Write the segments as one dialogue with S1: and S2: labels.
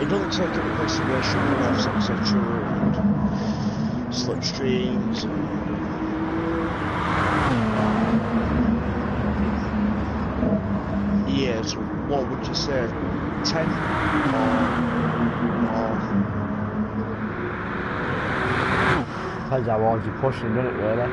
S1: it don't take into consideration revs, etc. and slipstreams and Yeah, so what would you say? 10 or, or
S2: Depends how hard you're pushing, doesn't it, really?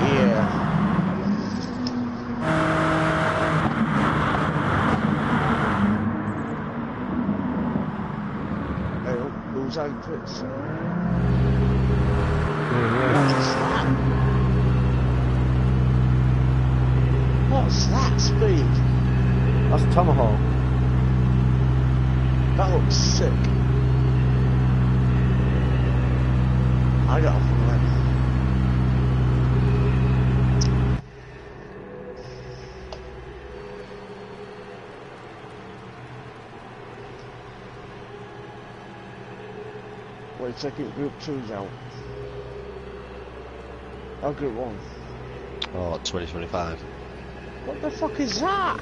S1: Yeah. Hey, who's out Chris? What's that? What's that speed?
S2: That's a Tomahawk.
S1: That looks sick. I got off on that. Second, group two's out. Oh, group one.
S3: Oh, 2025.
S1: What the fuck is that?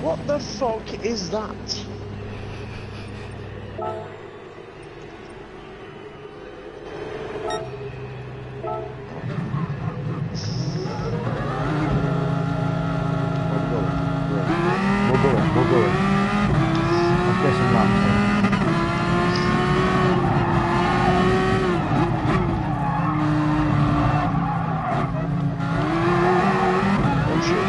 S1: What the fuck is that?
S2: We'll go in, we'll go in. Let's get some laps in.
S1: Oh shit.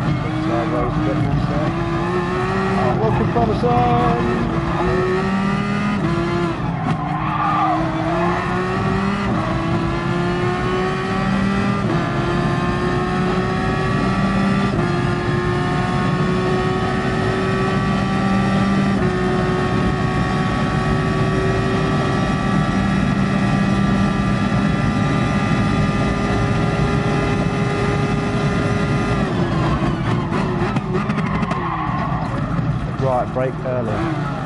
S2: Servo's getting us there. Oh, Uh, welcome, Thomason! Um, Right, break early.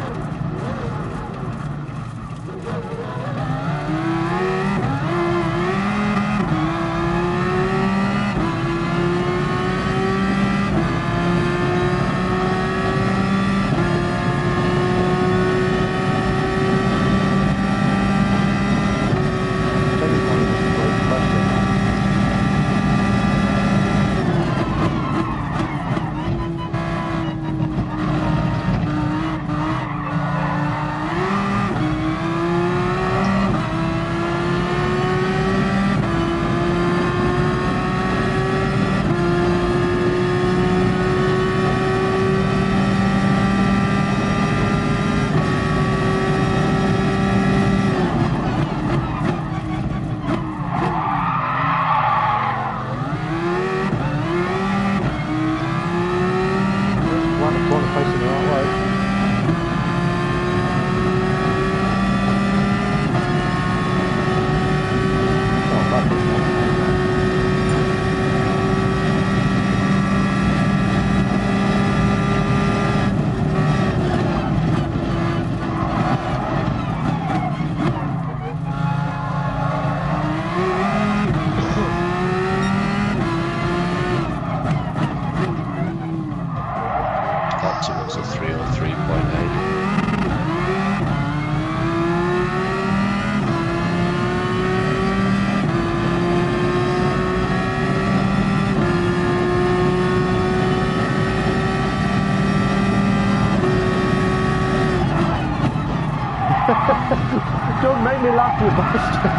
S2: Bastard.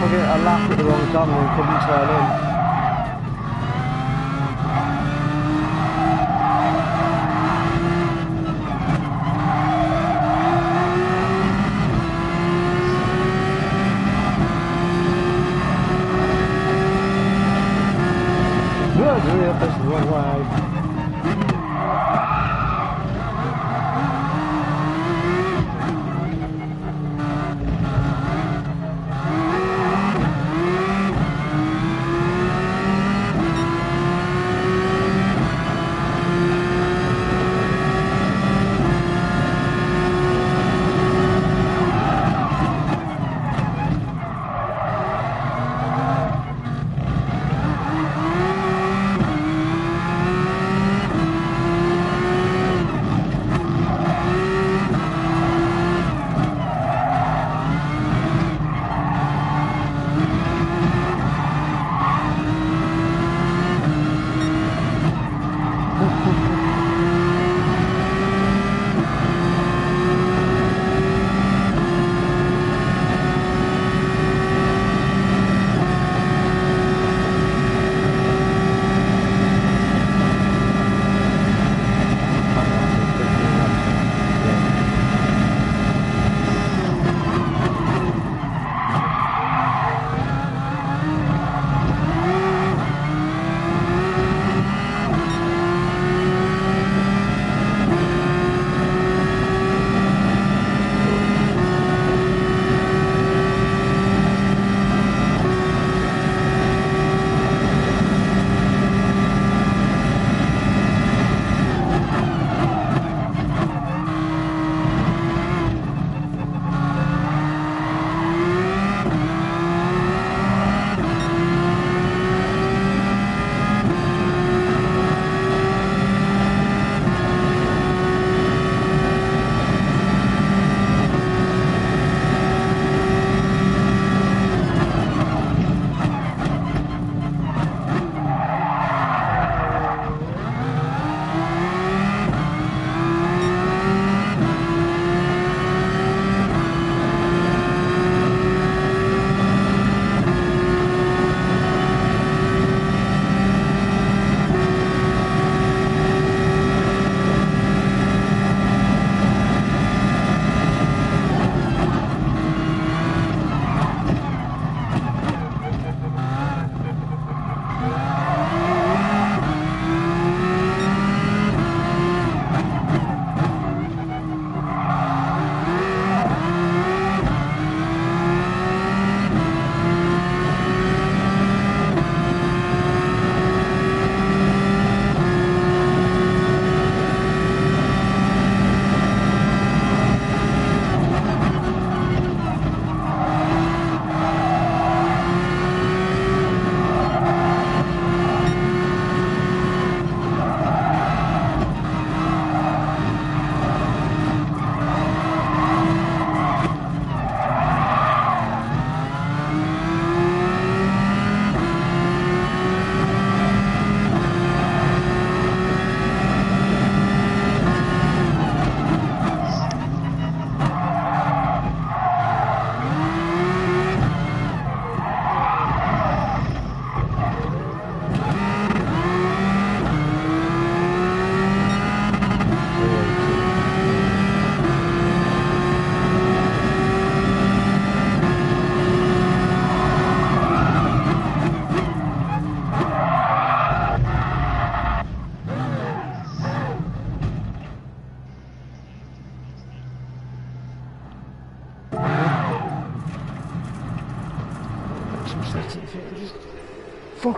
S2: Fucking, I laughed at the wrong time and couldn't turn in.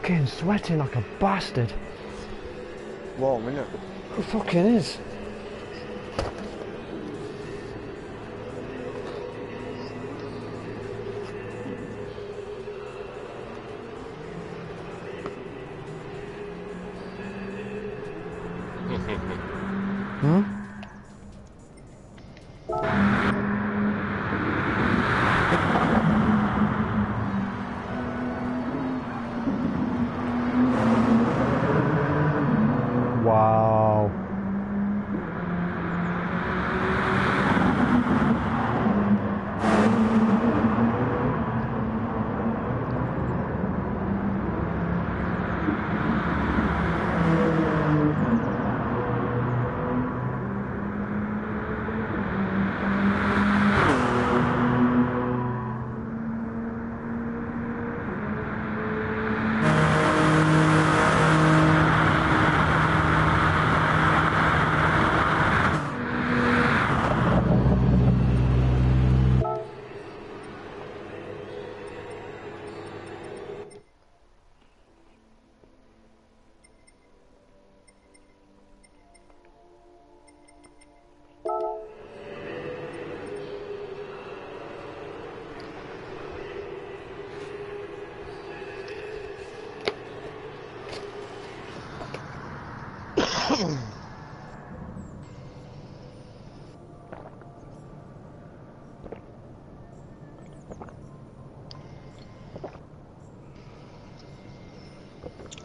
S2: Fucking sweating like a bastard.
S1: Warm, innit?
S2: It fucking is. Hmm?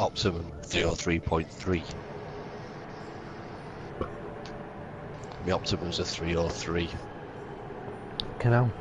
S3: Optimum 303.3. My Optimum's a 303.
S2: Canal.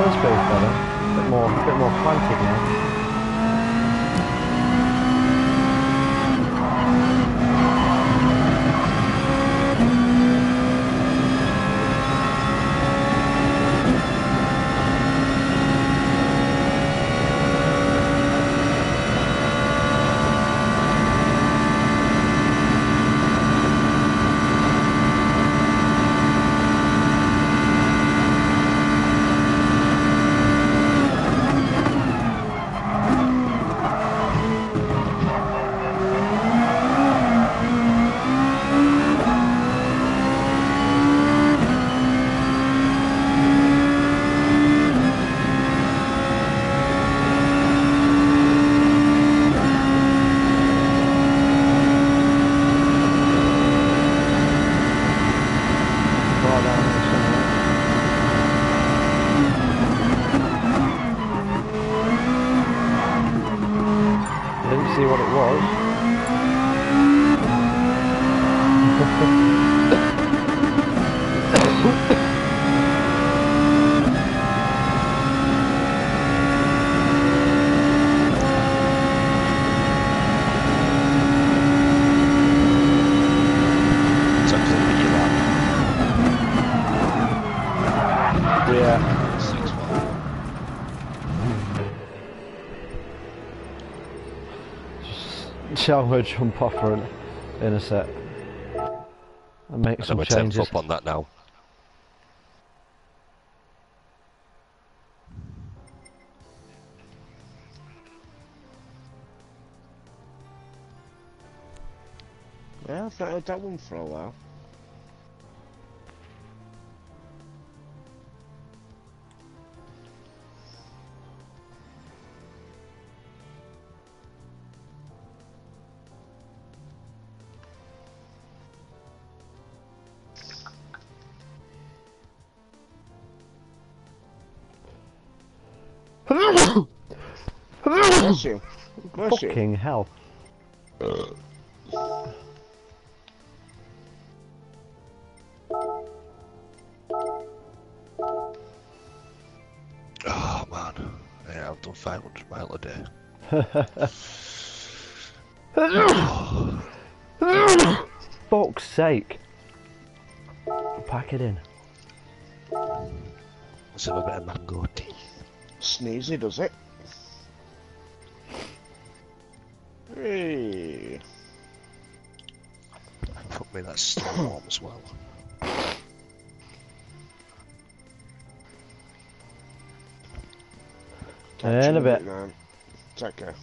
S2: Well, this feels better. A bit more, planted now. See what it was. Shall we jump off for an, in a set and make
S3: So
S2: some
S3: we're 10th
S2: changes?
S3: up on that now.
S1: Yeah, I've not heard that one for a while. Bless you. Bless you.
S2: Fucking hell.
S3: Oh man. Yeah, I've done 500 mile a day.
S2: Fuck's sake. Pack it in.
S3: Let's have a bit of mango tea.
S1: Sneezy does it. Hey.
S3: Put me that's still warm as well.
S1: Catch
S2: In a bit.
S1: man. Take care.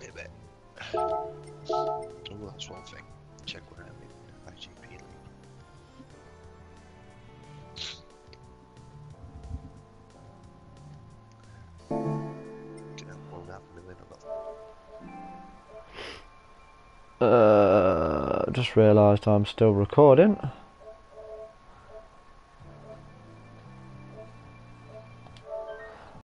S3: A bit. Oh, that's one thing.
S2: Uh, just realised I'm still recording.